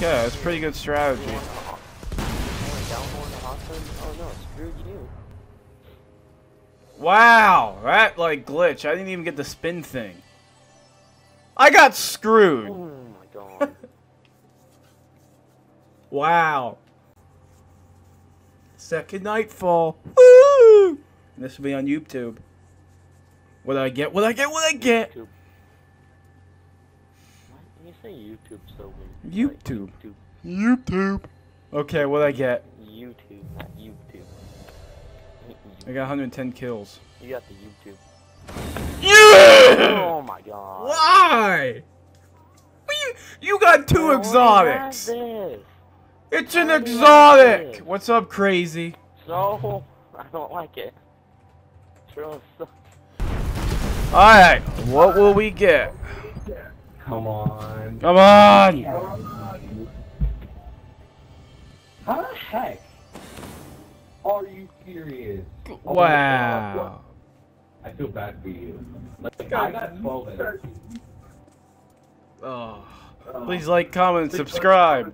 Okay, that's pretty good strategy. Only down one to Austin? No, screw you. Wow, that like glitch. I didn't even get the spin thing. I got screwed. Oh my god. Wow. Second nightfall. Woo! This will be on YouTube. What did I get? What I get? What I get? YouTube. Why you say YouTube so weird? Like, YouTube. YouTube. YouTube. Okay, what did I get? YouTube, not YouTube. I got 110 kills. You got the YouTube. Yeah! Oh my god. Why? You, you got two I exotics. have this. It's an I exotic. this. What's up, crazy? So, I don't like it. It's really sucks. Alright, what will we get? Come on. Come on! How the heck are you serious? Oh Wow. I feel bad for you. Like, I got 12 energy. Oh. Uh, please like, comment, subscribe.